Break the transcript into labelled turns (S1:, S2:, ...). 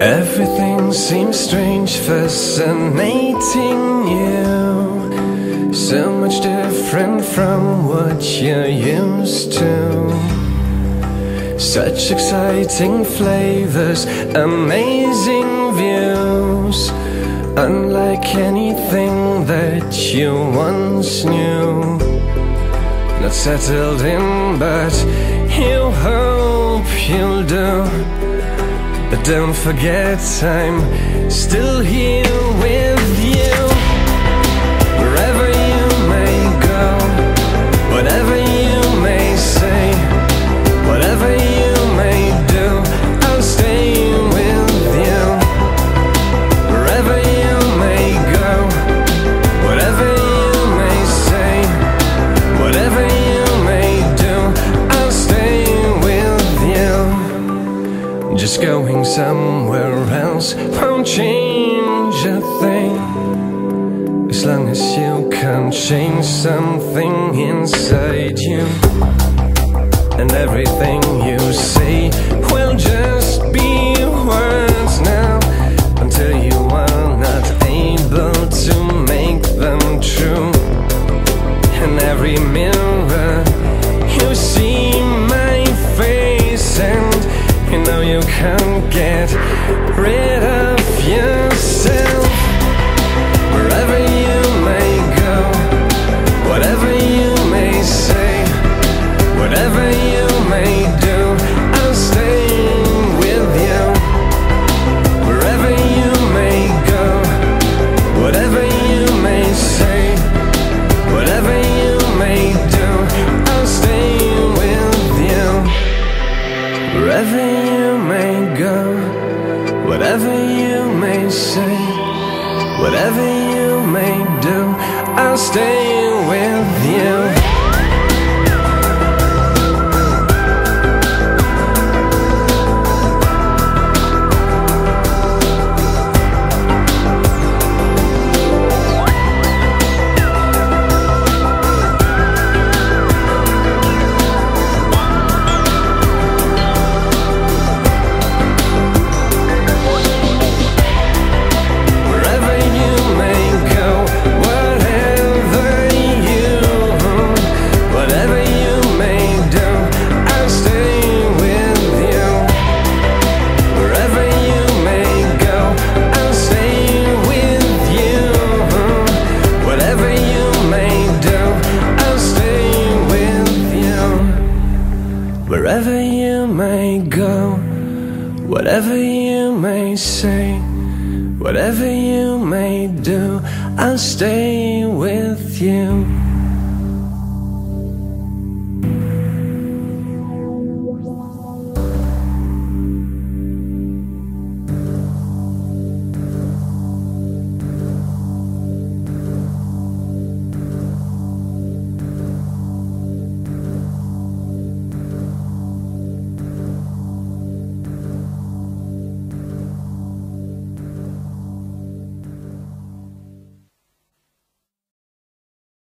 S1: Everything seems strange, fascinating you. So much different from what you're used to. Such exciting flavors, amazing views. Unlike anything that you once knew. Not settled in, but you hope you'll do. But don't forget, I'm still here with you. Just going somewhere else won't change a thing. As long as you can change something inside you. And everything you say will just be words now. Until you are not able to make them true. In every mirror, can't get rid of yourself. Say, whatever you may do, I'll stay may go, whatever you may say. Whatever you may do, I'll stay with you.